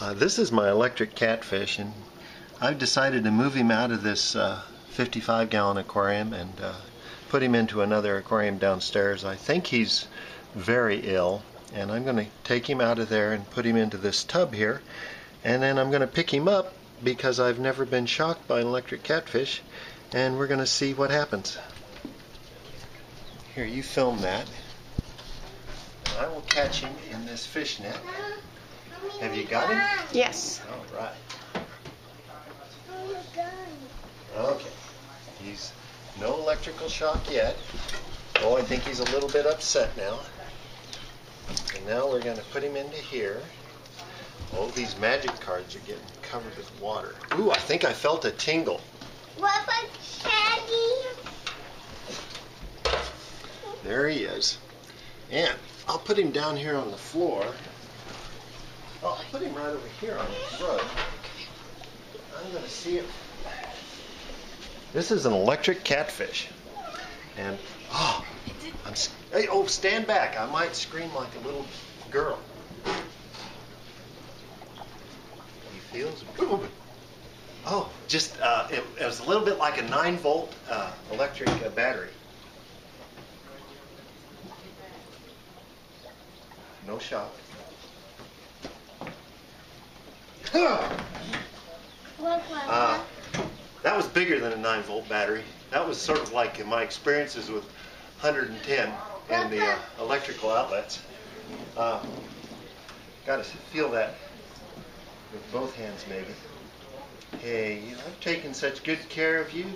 Uh, this is my electric catfish, and I've decided to move him out of this uh, 55 gallon aquarium and uh, put him into another aquarium downstairs. I think he's very ill, and I'm going to take him out of there and put him into this tub here, and then I'm going to pick him up because I've never been shocked by an electric catfish, and we're going to see what happens. Here, you film that. I will catch him in this fish net. Have you got him? Yes. All right. Okay. He's no electrical shock yet. Oh, I think he's a little bit upset now. And now we're going to put him into here. Oh, these magic cards are getting covered with water. Ooh, I think I felt a tingle. What about Shaggy? There he is. And I'll put him down here on the floor. Put him right over here on the rug. I'm going to see if. This is an electric catfish. And, oh, I'm, hey, oh, stand back. I might scream like a little girl. He feels. Oh, just, uh, it, it was a little bit like a 9 volt uh, electric uh, battery. No shock. Uh, that was bigger than a 9 volt battery. That was sort of like in my experiences with 110 and the uh, electrical outlets. Uh, Got to feel that with both hands, maybe. Hey, you- I've taken such good care of you.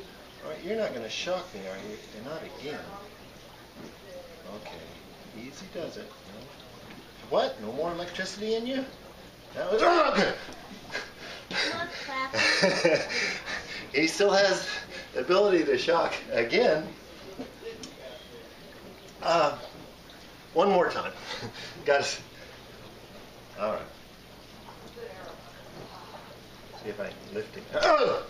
All right, you're not going to shock me, are you? You're not again. Okay, easy does it. No. What? No more electricity in you? That was. Crap? he still has the ability to shock again. Uh, one more time. Got to. All right. See if I can lift him. Ugh!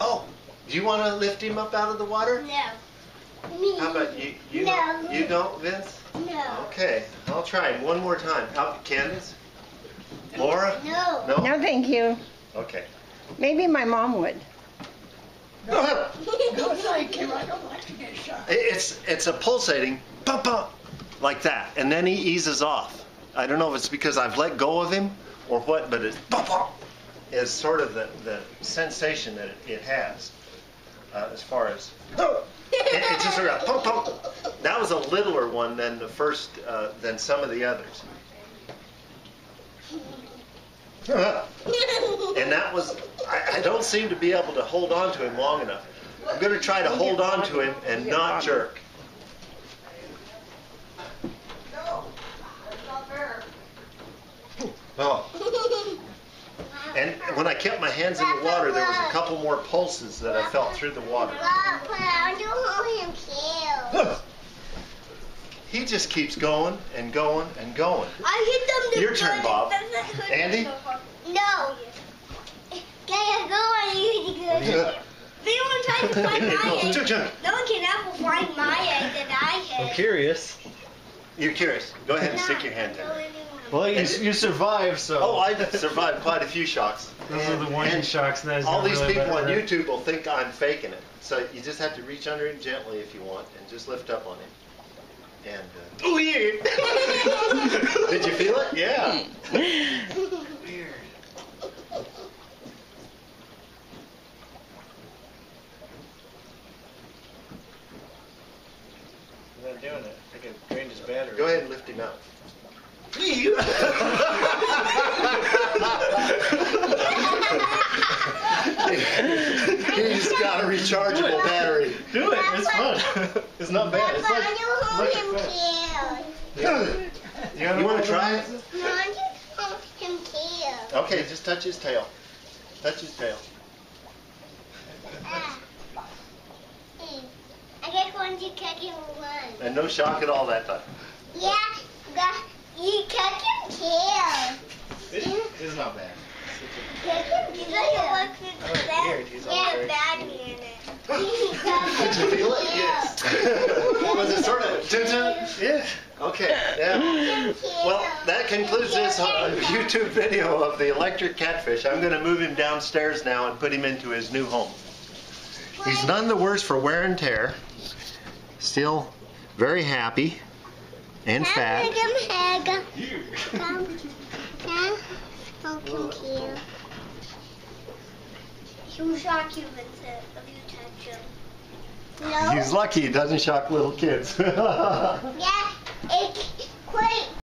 Oh, do you want to lift him up out of the water? No. Me. How about you? You, No. you don't, Vince? No. Okay, I'll try him one more time. How, Candace? Laura? No. No? No, thank you. Okay. Maybe my mom would. Go ahead. No, thank you. I don't like to get shot. It's it's a pulsating pump pump like that, and then he eases off. I don't know if it's because I've let go of him or what, but it's pump pump is sort of the, the sensation that it, it has uh, as far as it, it's just sort of pump pump. That was a littler one than the first uh, than some of the others. And that was, I, I don't seem to be able to hold on to him long enough. I'm going to try to hold on to him and not jerk. Oh. And when I kept my hands in the water, there was a couple more pulses that I felt through the water. Well, but I don't want. He just keeps going and going and going. I hit them. Your turn, Bob. Andy? No. Can I go on you What do you- good? They were trying to find my egg. Chug, chug. No one can ever find my egg that I hit. I'm curious. You're curious. Go ahead and stick your hand in. there. Well, you, you survived, so. Oh, I've survived quite a few shocks. Those are the warning And shocks. and All these really people on right? YouTube will think I'm faking it. So you just have to reach under him gently if you want and just lift up on him. And, uh, oh, yeah. Did you feel it? Yeah. Weird. I'm not doing it. I think it drained his battery. Go ahead and lift him out. He's got a rechargeable battery. Do it. It's fun. it's not bad. It's like. I don't want like him fun. killed. You want to try it? No, I just want him killed. Okay, just touch his tail. Touch his tail. Ah. Hey, I just want to catch him one. And no shock at all that time. Yeah, that, you catch him killed. It's, it's not bad. Catch him killed. Weird. He's all Yeah, very- battery in it. Did you feel it? Yes. Was it sort of? dun, dun? Yeah. Okay. Yeah. Well, that concludes this uh, YouTube video of the electric catfish. I'm going to move him downstairs now and put him into his new home. He's none the worse for wear and tear. Still very happy and fat. He will shock you, if you touch him. No? He's lucky he doesn't shock little kids. Yeah, it, quite